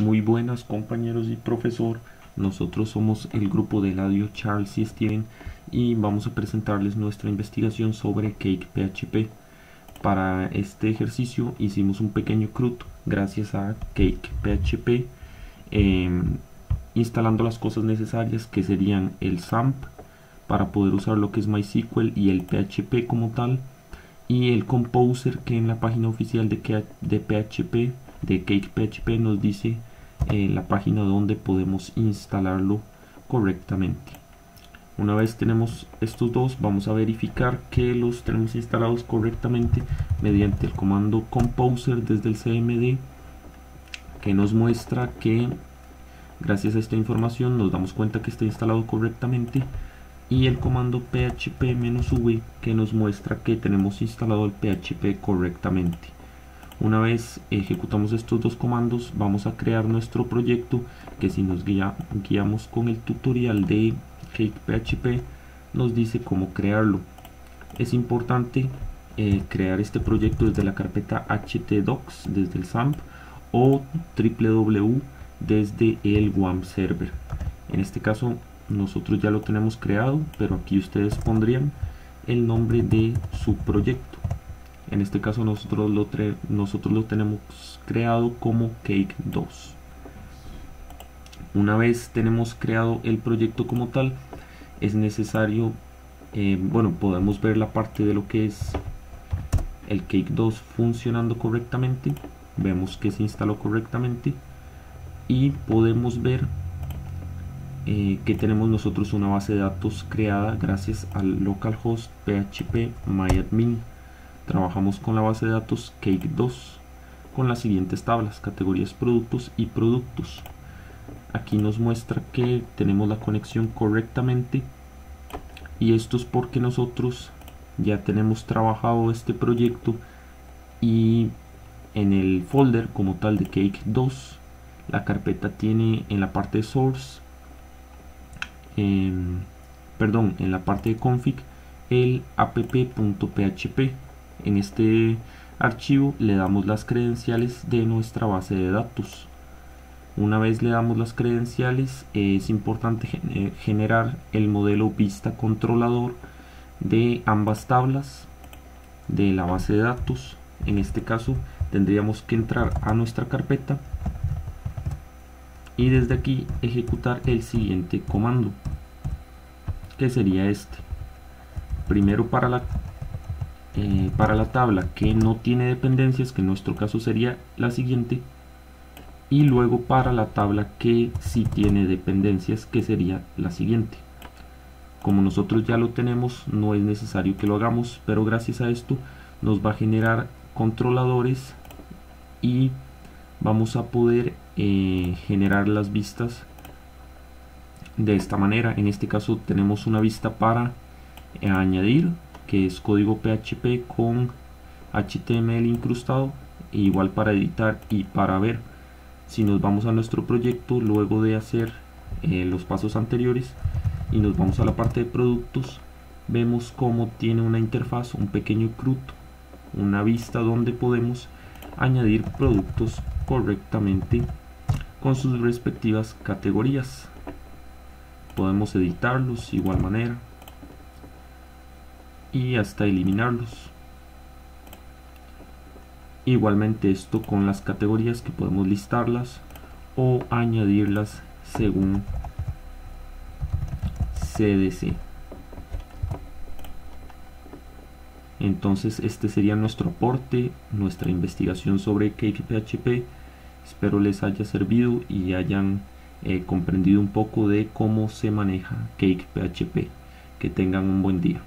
Muy buenas compañeros y profesor, nosotros somos el grupo de Ladio Charles y Steven y vamos a presentarles nuestra investigación sobre Cake PHP. Para este ejercicio hicimos un pequeño CRUD gracias a Cake PHP, em, instalando las cosas necesarias que serían el SAMP para poder usar lo que es MySQL y el PHP como tal y el Composer que en la página oficial de, de PHP de Cake PHP nos dice eh, la página donde podemos instalarlo correctamente. Una vez tenemos estos dos vamos a verificar que los tenemos instalados correctamente mediante el comando composer desde el cmd que nos muestra que gracias a esta información nos damos cuenta que está instalado correctamente y el comando php-v que nos muestra que tenemos instalado el php correctamente una vez ejecutamos estos dos comandos vamos a crear nuestro proyecto que si nos guiamos con el tutorial de CakePHP nos dice cómo crearlo. Es importante eh, crear este proyecto desde la carpeta htdocs desde el SAMP o www desde el WAMP server. En este caso nosotros ya lo tenemos creado, pero aquí ustedes pondrían el nombre de su proyecto en este caso nosotros lo, tenemos creado como cake 2 una vez tenemos creado el proyecto como tal es necesario eh, bueno podemos ver la parte de lo que es el cake 2 funcionando correctamente. Vemos que se instaló correctamente. Y podemos ver eh, que tenemos nosotros una base de datos creada gracias al localhost php myadmin Trabajamos con la base de datos Cake2 con las siguientes tablas, categorías productos y productos. Aquí nos muestra que tenemos la conexión correctamente y esto es porque nosotros ya tenemos trabajado este proyecto y en el folder como tal de Cake 2 la carpeta tiene en la parte de source em, perdón en la parte de config el app.php en este archivo le damos las credenciales de nuestra base de datos. Una vez le damos las credenciales es importante eh, generar el modelo vista controlador de ambas tablas de la base de datos. En este caso tendríamos que entrar a nuestra carpeta y desde aquí ejecutar el siguiente comando que sería este primero para la eh, para la tabla que no tiene dependencias, que en nuestro caso sería la siguiente, y luego para la tabla que sí tiene dependencias, que sería la siguiente. Como nosotros ya lo tenemos, no es necesario que lo hagamos, pero gracias a esto nos va a generar controladores y vamos a poder eh, generar las vistas de esta manera. En este caso tenemos una vista para eh, añadir que es código PHP con HTML incrustado igual para editar y para ver. Si nos vamos a nuestro proyecto luego de hacer eh, los pasos anteriores y nos vamos a la parte de productos vemos cómo tiene una interfaz un pequeño CRUD una vista donde podemos añadir productos correctamente con sus respectivas categorías. Podemos editarlos igual manera y hasta eliminarlos. Igualmente esto con las categorías que podemos listarlas o añadirlas según CDC. Entonces este sería nuestro aporte, nuestra investigación sobre CakePHP. Espero les haya servido y hayan eh, comprendido un poco de cómo se maneja CakePHP. Que tengan un buen día.